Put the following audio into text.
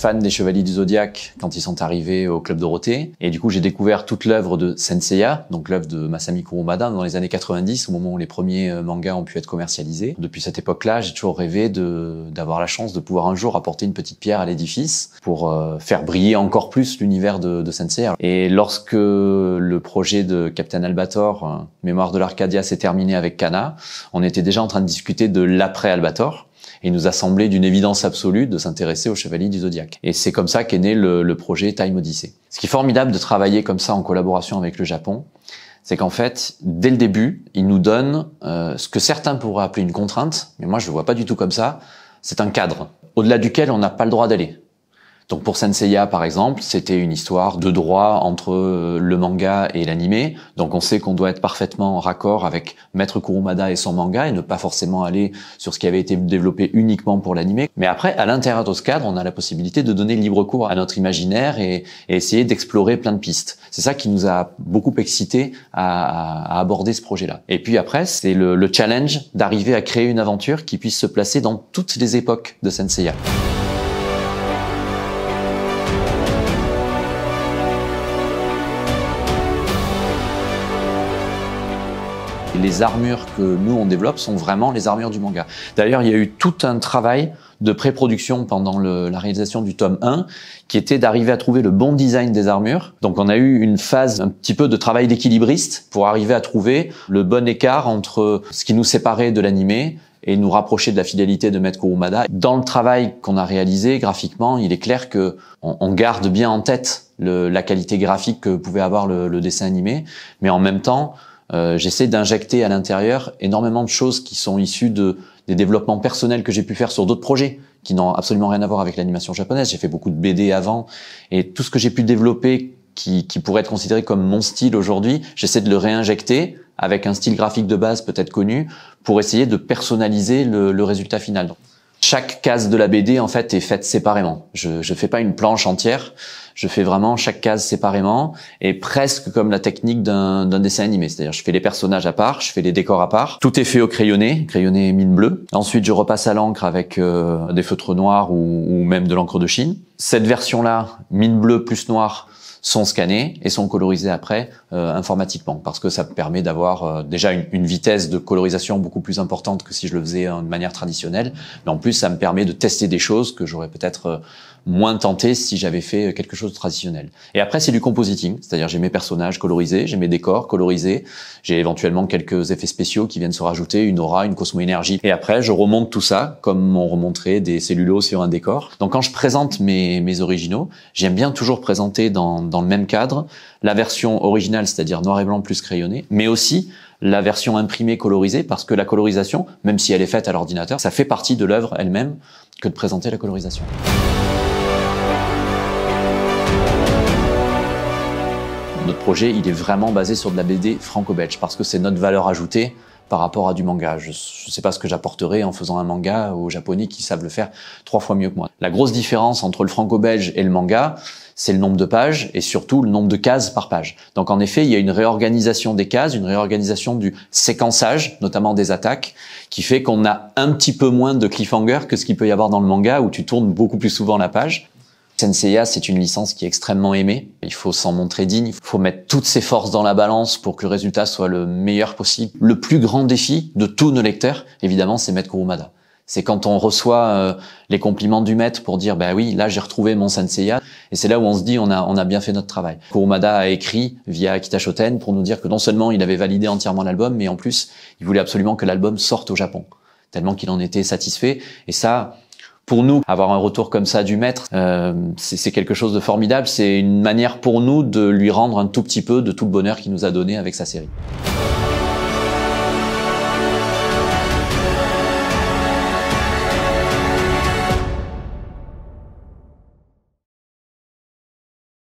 fan des Chevaliers du Zodiaque quand ils sont arrivés au Club Dorothée. Et du coup, j'ai découvert toute l'œuvre de Senseiya, donc l'œuvre de Masami Kurumada dans les années 90, au moment où les premiers euh, mangas ont pu être commercialisés. Depuis cette époque-là, j'ai toujours rêvé d'avoir la chance de pouvoir un jour apporter une petite pierre à l'édifice pour euh, faire briller encore plus l'univers de, de Senseiya. Et lorsque le projet de Captain Albator, euh, Mémoire de l'Arcadia, s'est terminé avec Kana, on était déjà en train de discuter de l'après Albator et il nous a semblé d'une évidence absolue de s'intéresser aux chevaliers du zodiaque. Et c'est comme ça qu'est né le, projet Time Odyssey. Ce qui est formidable de travailler comme ça en collaboration avec le Japon, c'est qu'en fait, dès le début, il nous donne euh, ce que certains pourraient appeler une contrainte, mais moi je le vois pas du tout comme ça. C'est un cadre au-delà duquel on n'a pas le droit d'aller. Donc pour Senseiya par exemple, c'était une histoire de droit entre euh, le manga et l'animé. Donc on sait qu'on doit être parfaitement en raccord avec Maître Kurumada et son manga et ne pas forcément aller sur ce qui avait été développé uniquement pour l'animé. Mais après, à l'intérieur de ce cadre, on a la possibilité de donner libre cours à notre imaginaire et, essayer d'explorer plein de pistes. C'est ça qui nous a beaucoup excité à, à aborder ce projet-là. Et puis après, c'est le, le challenge d'arriver à créer une aventure qui puisse se placer dans toutes les époques de Senseiya. Les armures que nous on développe sont vraiment les armures du manga. D'ailleurs, il y a eu tout un travail de pré-production pendant la réalisation du tome 1 qui était d'arriver à trouver le bon design des armures. Donc on a eu une phase un petit peu de travail d'équilibriste pour arriver à trouver le bon écart entre ce qui nous séparait de l'animé et nous rapprocher de la fidélité de Maître Kurumada. Dans le travail qu'on a réalisé graphiquement, il est clair que on, garde bien en tête la qualité graphique que pouvait avoir le dessin animé, mais en même temps, euh, j'essaie d'injecter à l'intérieur énormément de choses qui sont issues de des développements personnels que j'ai pu faire sur d'autres projets qui n'ont absolument rien à voir avec l'animation japonaise. J'ai fait beaucoup de BD avant et tout ce que j'ai pu développer qui, qui pourrait être considéré comme mon style aujourd'hui, j'essaie de le réinjecter avec un style graphique de base peut-être connu pour essayer de personnaliser le, le résultat final. Chaque case de la BD en fait est faite séparément. Je ne fais pas une planche entière. Je fais vraiment chaque case séparément et presque comme la technique d'un dessin animé. C'est-à-dire, je fais les personnages à part, je fais les décors à part. Tout est fait au crayonné, crayonné mine bleue. Ensuite, je repasse à l'encre avec euh, des feutres noirs ou, ou même de l'encre de Chine. Cette version-là, mine bleue plus noire, sont scannés et sont colorisés après euh, informatiquement parce que ça permet d'avoir euh, déjà une, une, vitesse de colorisation beaucoup plus importante que si je le faisais de manière traditionnelle. Mais en plus, ça me permet de tester des choses que j'aurais peut-être euh, moins tenté si j'avais fait quelque chose de traditionnel. Et après, c'est du compositing, c'est-à-dire j'ai mes personnages colorisés, j'ai mes décors colorisés, j'ai éventuellement quelques effets spéciaux qui viennent se rajouter, une aura, une cosmo-énergie. Et après, je remonte tout ça comme on remonterait des cellulos sur un décor. Donc quand je présente mes, mes originaux, j'aime bien toujours présenter dans dans le même cadre, la version originale, c'est-à-dire noir et blanc plus crayonné, mais aussi la version imprimée colorisée, parce que la colorisation, même si elle est faite à l'ordinateur, ça fait partie de l'œuvre elle-même que de présenter la colorisation. Notre projet, il est vraiment basé sur de la BD franco-belge, parce que c'est notre valeur ajoutée par rapport à du manga. Je ne sais pas ce que j'apporterai en faisant un manga aux japonais qui savent le faire trois fois mieux que moi. La grosse différence entre le franco-belge et le manga, c'est le nombre de pages et surtout le nombre de cases par page. Donc en effet, il y a une réorganisation des cases, une réorganisation du séquençage, notamment des attaques, qui fait qu'on a un petit peu moins de cliffhanger que ce qu'il peut y avoir dans le manga où tu tournes beaucoup plus souvent la page. Senseiya, c'est une licence qui est extrêmement aimée. Il faut s'en montrer digne. Il faut mettre toutes ses forces dans la balance pour que le résultat soit le meilleur possible. Le plus grand défi de tous nos lecteurs, évidemment, c'est Maître Kurumada. C'est quand on reçoit euh, les compliments du maître pour dire bah oui, là j'ai retrouvé mon Senseiya et c'est là où on se dit on a on a bien fait notre travail. Kurumada a écrit via Akita Shoten pour nous dire que non seulement il avait validé entièrement l'album mais en plus, il voulait absolument que l'album sorte au Japon tellement qu'il en était satisfait et ça pour nous, avoir un retour comme ça du maître, euh, c'est quelque chose de formidable. C'est une manière pour nous de lui rendre un tout petit peu de tout le bonheur qu'il nous a donné avec sa série.